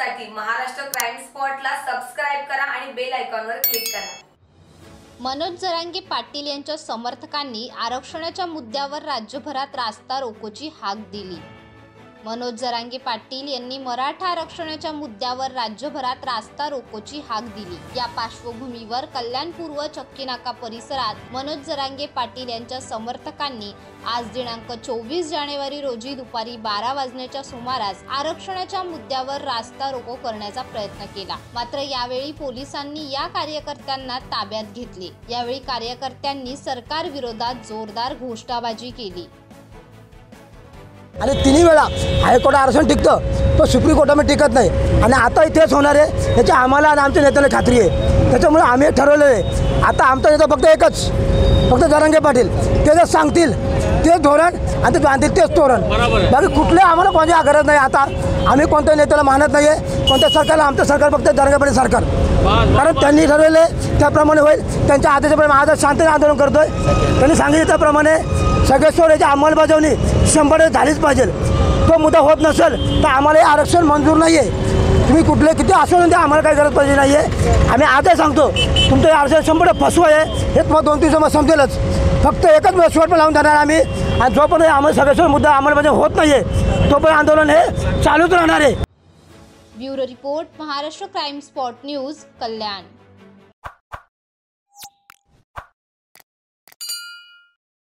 साठी Maharashtra crime स्पॉटला subscribe करा आणि बेल आयकॉनवर क्लिक करा. मनोज जरांगे पाटील यांच्या समर्थकांनी आरक्षणाच्या मुद्द्यावर राज्यभरात रास्ता रोकोची हाक दिली. मनोज जरांगे पाटील यांनी मराठा आरक्षणाच्या मुद्द्यावर राज्यभरात रास्ता रोकोची हाक दिली. या पार्श्वभूमीवर कल्याणपूर्व चक्कीनाका परिसरात मनोज जरांगे पाटील यांच्या समर्थकांनी आज दिनांक चोवीस जानेवारी रोजी दुपारी बारा वाजण्याच्या सुमारास आरक्षणाच्या मुद्द्यावर रास्ता रोको करण्याचा प्रयत्न केला. मात्र यावेळी पोलिसांनी या कार्यकर्त्यांना ताब्यात घेतले. यावेळी कार्यकर्त्यांनी सरकार विरोधात जोरदार घोषणाबाजी केली. आणि तिन्ही वेळा हायकोर्ट आरक्षण टिकतं तो सुप्रीम कोर्टामध्ये टिकत नाही. आणि आता तेच होणार आहे याची आम्हाला आणि आमच्या नेत्याला खात्री आहे. त्याच्यामुळे आम्ही ठरवलेलं आहे. आता आमचा नेता फक्त एकच फक्त जरांगे पाटील. ते जर सांगतील तेच धोरण आणि ते बांधतील तेच तोरण. बाकी कुठले आम्हाला कोणत्या गरज नाही आता. आम्ही कोणत्या नेत्याला मानत नाही आहे कोणत्या सरकारला आमचं सरकार फक्त जरांगे पाटील सरकार. कारण त्यांनी ठरवले त्याप्रमाणे होईल. त्यांच्या आदेशाप्रमाणे आज शांततेने आंदोलन करतोय. त्यांनी सांगितलं त्याप्रमाणे सगळे याची अंमलबजावणी शंभर झालीच पाहिजे. तो मुद्दा होत नसेल तर आम्हाला हे आरक्षण मंजूर नाही आहे तुम्ही कुठले किती आश्वासन द्या आम्हाला काही गरज पाहिजे नाही आहे आम्ही आजही सांगतो तुमचं हे आरक्षण शंभर टक्के फसवं आहे. हे तुम्हाला दोन तीन दिवसामध्ये समजेलच. फक्त एकच वेळ शेवट पण लावून देणार आम्ही. आणि जोपर्यंत आम्हाला सगळे मुद्दा अंमलबजावणी होत नाही आहे तोपर्यंत आंदोलन हे चालूच राहणार आहे. Bureau report Maharashtra crime spot news Kalyan.